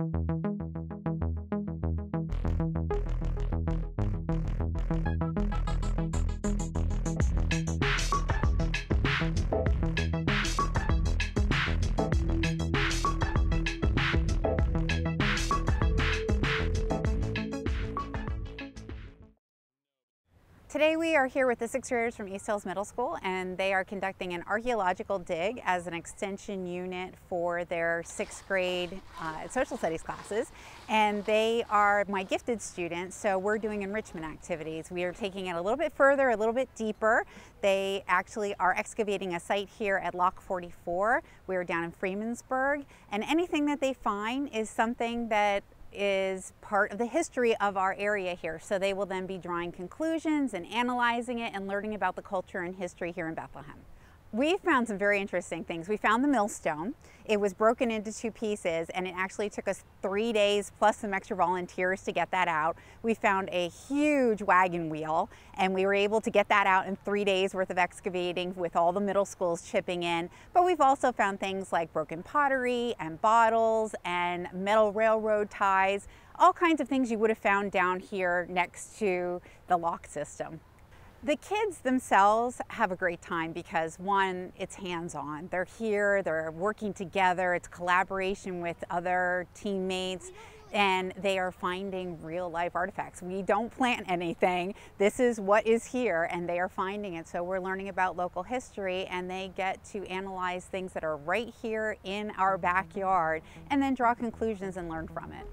Thank you. Today we are here with the sixth graders from East Hills Middle School and they are conducting an archaeological dig as an extension unit for their sixth grade uh, social studies classes. And they are my gifted students, so we're doing enrichment activities. We are taking it a little bit further, a little bit deeper. They actually are excavating a site here at Lock 44. We are down in Freemansburg and anything that they find is something that is part of the history of our area here. So they will then be drawing conclusions and analyzing it and learning about the culture and history here in Bethlehem. We found some very interesting things. We found the millstone. It was broken into two pieces and it actually took us three days plus some extra volunteers to get that out. We found a huge wagon wheel and we were able to get that out in three days worth of excavating with all the middle schools chipping in. But we've also found things like broken pottery and bottles and metal railroad ties, all kinds of things you would have found down here next to the lock system. The kids themselves have a great time because one, it's hands-on. They're here, they're working together, it's collaboration with other teammates, and they are finding real life artifacts. We don't plant anything. This is what is here and they are finding it. So we're learning about local history and they get to analyze things that are right here in our backyard and then draw conclusions and learn from it.